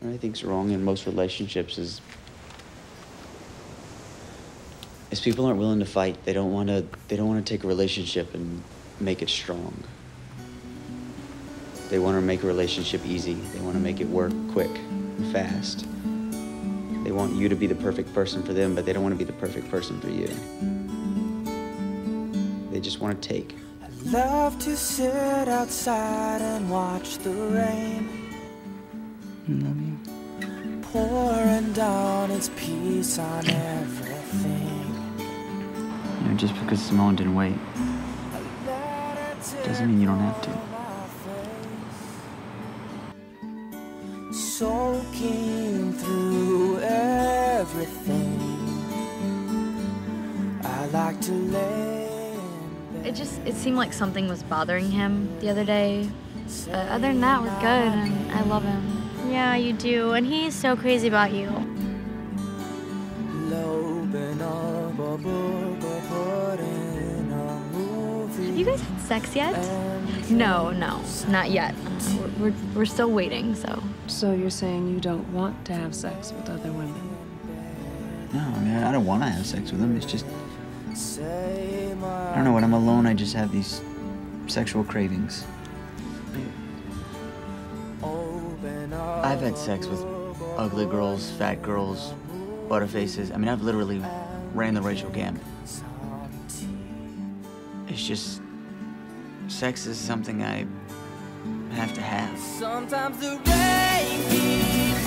what I think's wrong in most relationships is is people aren't willing to fight. They don't want to. They don't want to take a relationship and make it strong. They want to make a relationship easy. They want to make it work quick and fast. They want you to be the perfect person for them, but they don't want to be the perfect person for you. They just want to take. I love to sit outside and watch the rain love you. pouring down its peace on everything. You know, just because Simone didn't wait doesn't mean you don't have to. Soaking through everything. I like to lay. It just it seemed like something was bothering him the other day. But other than that, we're good, and I love him. Yeah, you do. And he's so crazy about you. Loading up a book or putting a movie. Have you guys had sex yet? No, no, not yet. Uh, we're, we're, we're still waiting, so. So you're saying you don't want to have sex with other women? No, I mean, I don't want to have sex with them. It's just, I don't know, when I'm alone, I just have these sexual cravings. I've had sex with ugly girls, fat girls, butterfaces. I mean, I've literally ran the racial gamut. It's just, sex is something I have to have. Sometimes the rain